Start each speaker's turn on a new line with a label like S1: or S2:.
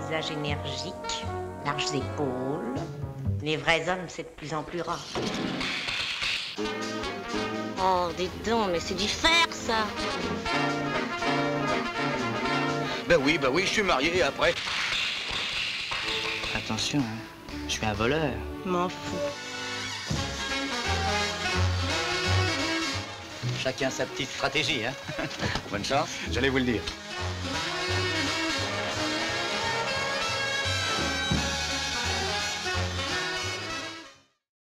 S1: Visage énergique, larges épaules. Les vrais hommes, c'est de plus en plus rare.
S2: Oh, dites donc, mais c'est du fer, ça
S3: Ben oui, ben oui, je suis marié après.
S4: Attention, hein. je suis un voleur.
S1: M'en fous.
S3: Chacun sa petite stratégie, hein. Bonne chance.
S5: J'allais vous le dire.